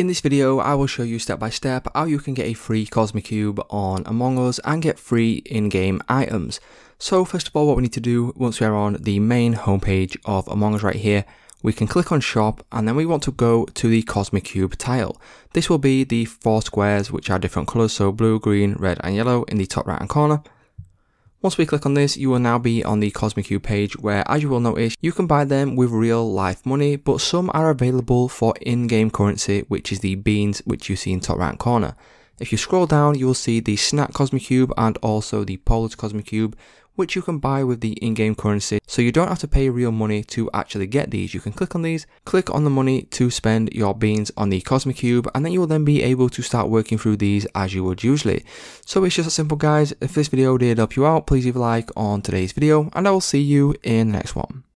In this video, I will show you step by step how you can get a free Cosmicube on Among Us and get free in-game items. So first of all, what we need to do once we're on the main homepage of Among Us right here, we can click on shop and then we want to go to the Cosmicube tile. This will be the four squares which are different colors, so blue, green, red and yellow in the top right hand corner. Once we click on this, you will now be on the Cosmicube page where, as you will notice, you can buy them with real life money, but some are available for in-game currency, which is the beans which you see in top right corner. If you scroll down, you will see the Snack Cosmicube and also the Polar's Cosmicube, which you can buy with the in-game currency. So you don't have to pay real money to actually get these. You can click on these, click on the money to spend your beans on the Cosmicube, and then you will then be able to start working through these as you would usually. So it's just that simple guys. If this video did help you out, please leave a like on today's video, and I will see you in the next one.